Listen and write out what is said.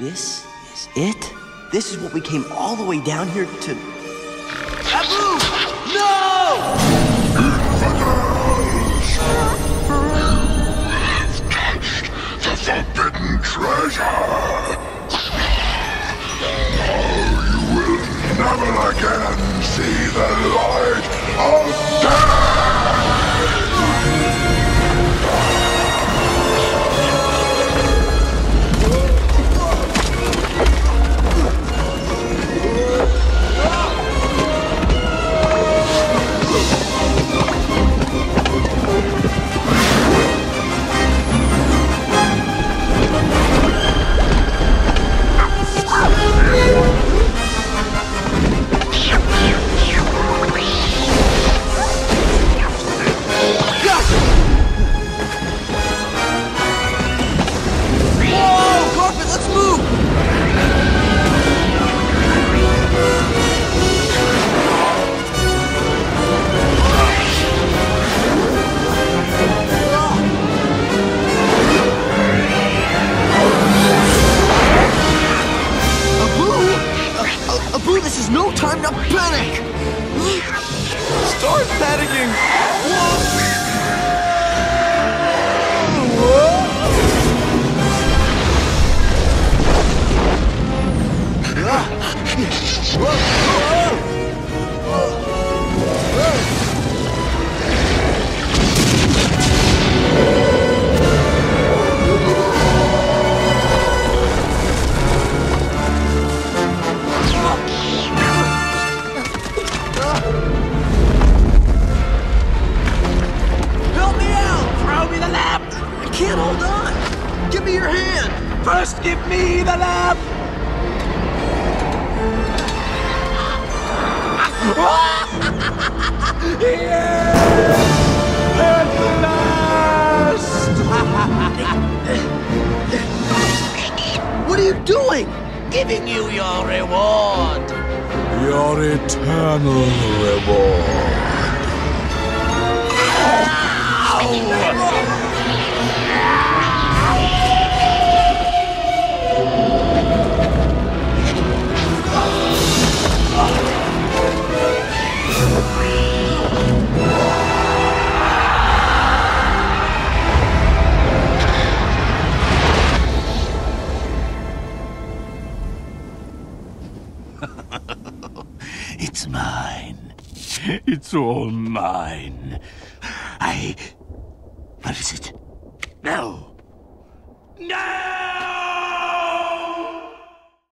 This is it? This is what we came all the way down here to. Abu! No! The forbidden treasure! Now you will never again see the light of day! Time to panic! Start panicking! Help First give me the lamp! What are you doing? Giving you your reward! Your eternal reward. It's mine. It's all mine. I. What is it? No! No!